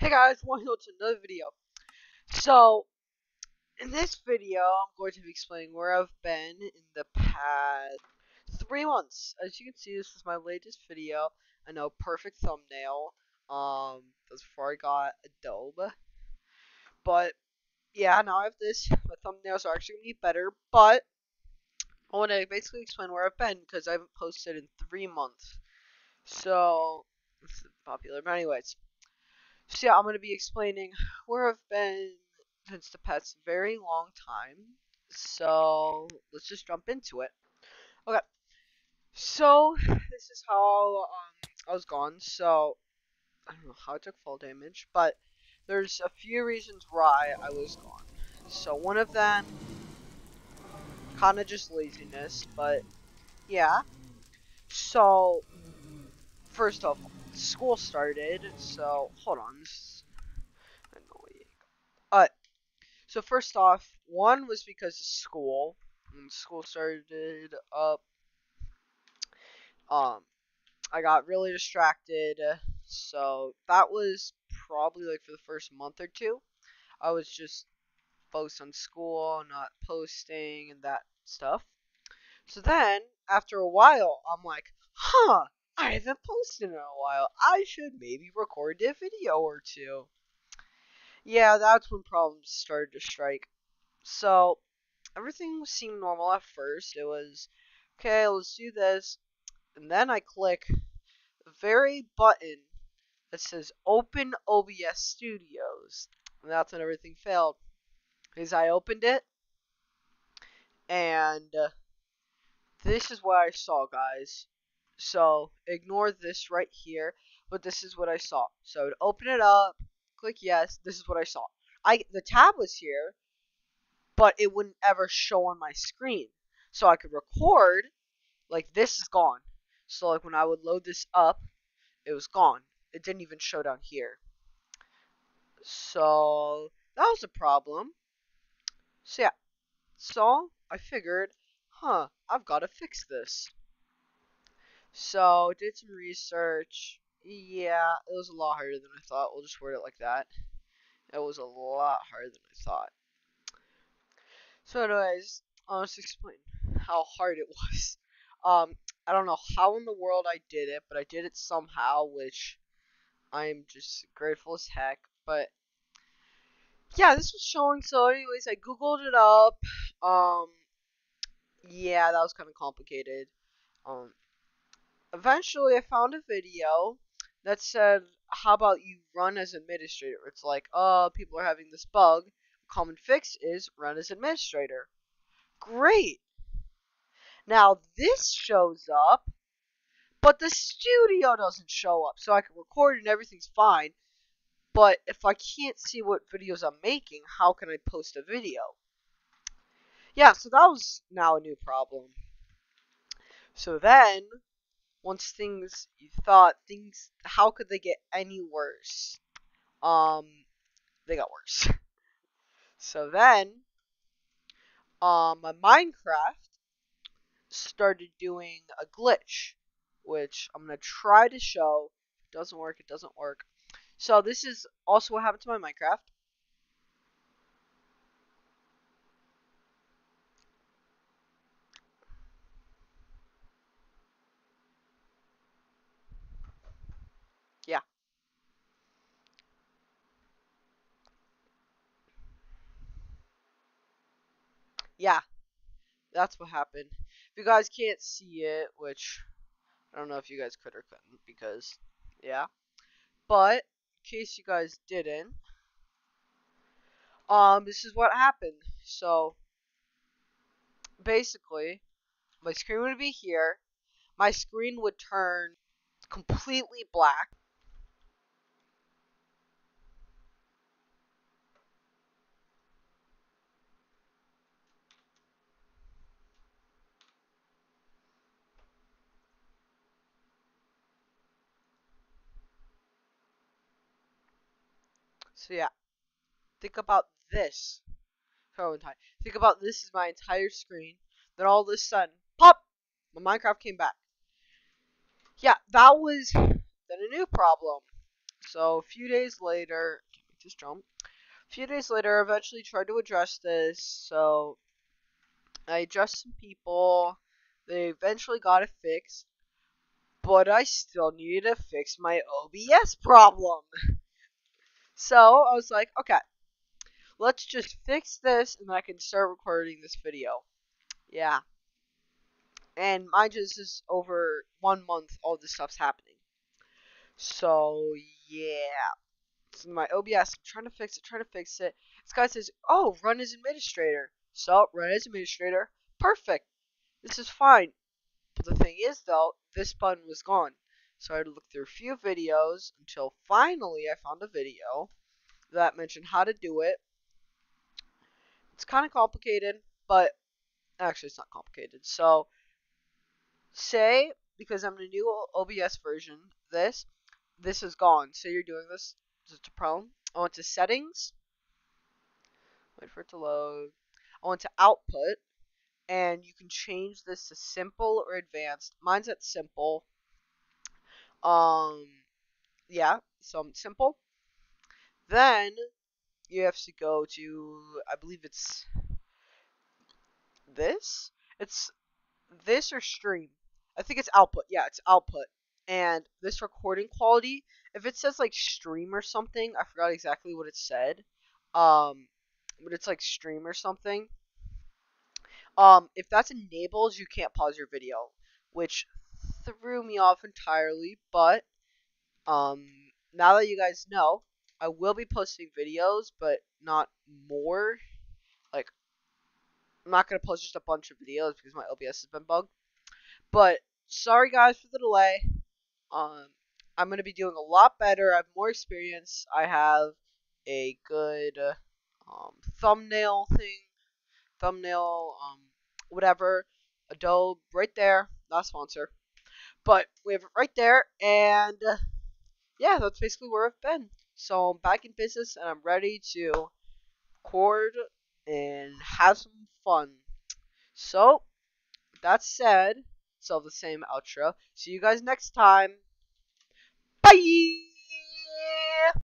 Hey guys, welcome to another video. So, in this video, I'm going to be explaining where I've been in the past three months. As you can see, this is my latest video. I know, perfect thumbnail. Um, that's before I got Adobe. But, yeah, now I have this. My thumbnails are actually going to be better, but I want to basically explain where I've been because I haven't posted in three months. So, it's popular. But anyways, so yeah, I'm going to be explaining where I've been since the past very long time. So let's just jump into it. Okay. So this is how um, I was gone. So I don't know how I took fall damage, but there's a few reasons why I was gone. So one of them, kind of just laziness, but yeah. So first off, school started, so hold on. Uh, so first off, one was because of school. When school started up, um, I got really distracted. So that was probably like for the first month or two. I was just focused on school, not posting and that stuff. So then, after a while, I'm like, huh, I haven't posted in a while. I should maybe record a video or two. Yeah, that's when problems started to strike. So, everything seemed normal at first. It was, okay, let's do this. And then I click the very button that says Open OBS Studios. And that's when everything failed. Because I opened it, and uh, this is what I saw, guys. So ignore this right here, but this is what I saw. So to open it up, click yes. This is what I saw. I the tab was here, but it wouldn't ever show on my screen. So I could record, like this is gone. So like when I would load this up, it was gone. It didn't even show down here. So that was a problem. So yeah. So I figured, huh, I've got to fix this. So, did some research. Yeah, it was a lot harder than I thought. We'll just word it like that. It was a lot harder than I thought. So, anyways, I'll just explain how hard it was. Um, I don't know how in the world I did it, but I did it somehow, which I'm just grateful as heck. But yeah, this was showing. So, anyways, I googled it up. Um, yeah, that was kind of complicated. Um, eventually I found a video that said, how about you run as administrator? It's like, oh, people are having this bug. Common fix is run as administrator. Great. Now this shows up, but the studio doesn't show up. So I can record and everything's fine. But if I can't see what videos I'm making, how can I post a video? Yeah, so that was now a new problem. So then once things you thought things how could they get any worse? Um they got worse. So then um my minecraft started doing a glitch which i'm gonna try to show. It doesn't work it doesn't work. So this is also what happened to my minecraft yeah, that's what happened. If you guys can't see it, which I don't know if you guys could or couldn't, because yeah. But in case you guys didn't, um, this is what happened. So basically, my screen would be here. My screen would turn completely black. So yeah, think about this. Think about this is my entire screen. Then all of a sudden, pop, my Minecraft came back. Yeah, that was then a new problem. So a few days later, just jump. A few days later, I eventually tried to address this. So I addressed some people. They eventually got it fixed. But I still needed to fix my OBS problem. So I was like, okay, let's just fix this and I can start recording this video. Yeah. And mind you, this is over one month all this stuff's happening. So yeah. So my OBS, I'm trying to fix it, trying to fix it. This guy says, oh, run as administrator. So run as administrator. Perfect. This is fine. But the thing is though, this button was gone. So I had to look through a few videos until finally I found a video that mentioned how to do it. It's kind of complicated, but actually it's not complicated. So say because I'm in a new OBS version, this this is gone. So you're doing this to Pro. I went to settings. Wait for it to load. I went to output, and you can change this to simple or advanced. Mine's at simple. Um, yeah, so I'm simple. Then you have to go to, I believe it's this. It's this or stream. I think it's output. Yeah, it's output. And this recording quality, if it says like stream or something, I forgot exactly what it said. Um, but it's like stream or something. Um, if that's enabled, you can't pause your video, which threw me off entirely. But um, now that you guys know, I will be posting videos, but not more. Like, I'm not gonna post just a bunch of videos because my OBS has been bugged. But sorry guys for the delay. Um, I'm gonna be doing a lot better. I have more experience. I have a good um, thumbnail thing, thumbnail, um, whatever. Adobe right there, not sponsor, but we have it right there, and uh, yeah, that's basically where I've been. So I'm back in business, and I'm ready to record and have some fun. So that said, still the same outro. See you guys next time. Bye!